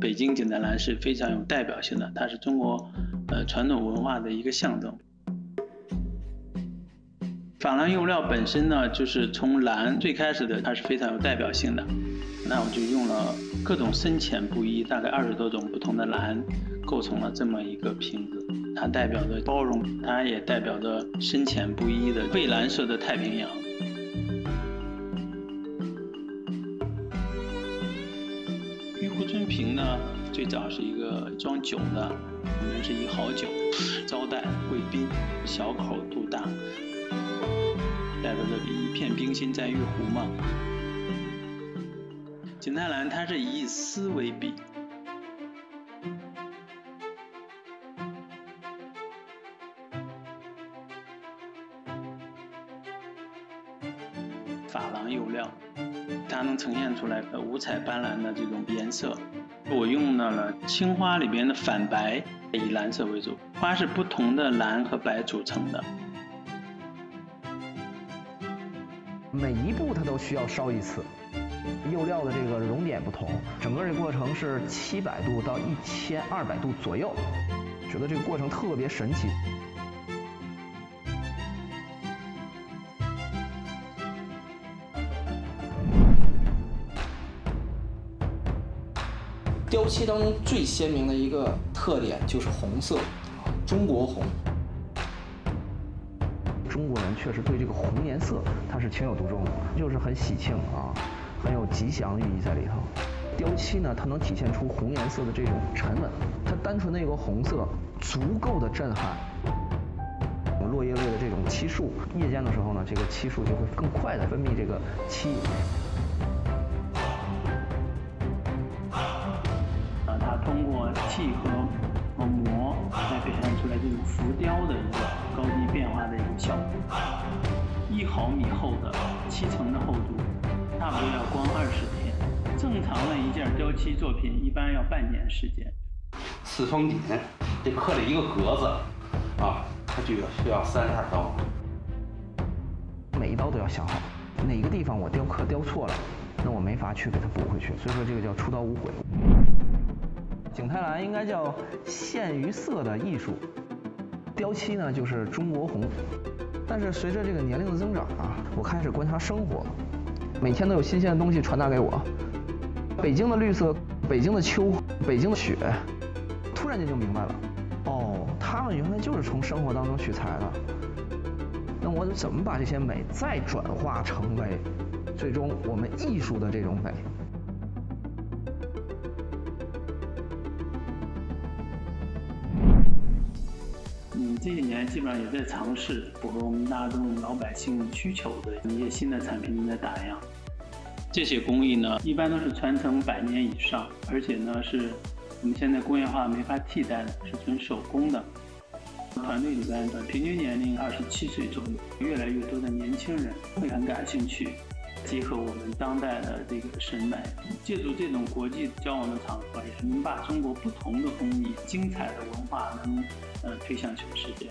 北京景泰蓝是非常有代表性的，它是中国呃传统文化的一个象征。珐琅釉料本身呢，就是从蓝最开始的，它是非常有代表性的。那我就用了各种深浅不一，大概二十多种不同的蓝，构成了这么一个瓶子。它代表着包容，它也代表着深浅不一的蔚蓝色的太平洋。最早是一个装酒的，里面是以好酒招待贵宾，小口肚大，代表着一片冰心在玉壶嘛。景泰蓝它是以丝为笔，珐琅釉料，它能呈现出来五彩斑斓的这种颜色。我用到了青花里边的反白，以蓝色为主。花是不同的蓝和白组成的。每一步它都需要烧一次。釉料的这个熔点不同，整个这过程是七百度到一千二百度左右，觉得这个过程特别神奇。雕漆当中最鲜明的一个特点就是红色，中国红。中国人确实对这个红颜色它是情有独钟，就是很喜庆啊。很有吉祥寓意在里头。雕漆呢，它能体现出红颜色的这种沉稳，它单纯的一个红色足够的震撼。落叶类的这种漆树，夜间的时候呢，这个漆树就会更快的分泌这个漆。通过气和和膜来表现出来这种浮雕的一个高低变化的一个效果。一毫米厚的七层的厚度。差不多要光二十天，正常的一件雕漆作品一般要半年时间。四方鼎，这刻了一个格子，啊，它就要需要三十二刀，每一刀都要想好，哪个地方我雕刻雕错了，那我没法去给它补回去，所以说这个叫出刀无悔。景泰蓝应该叫限于色的艺术，雕漆呢就是中国红，但是随着这个年龄的增长啊，我开始观察生活。每天都有新鲜的东西传达给我，北京的绿色，北京的秋，北京的雪，突然间就明白了，哦，他们原来就是从生活当中取材的。那我怎么把这些美再转化成为最终我们艺术的这种美？嗯，这些年基本上也在尝试符合我们大众老百姓需求的一些新的产品正在打样。这些工艺呢，一般都是传承百年以上，而且呢是我们现在工业化没法替代的，是纯手工的。团队里边的平均年龄二十七岁左右，越来越多的年轻人会很感兴趣，结合我们当代的这个审美，借助这种国际交往的场合，也能把中国不同的工艺、精彩的文化能呃推向全世界。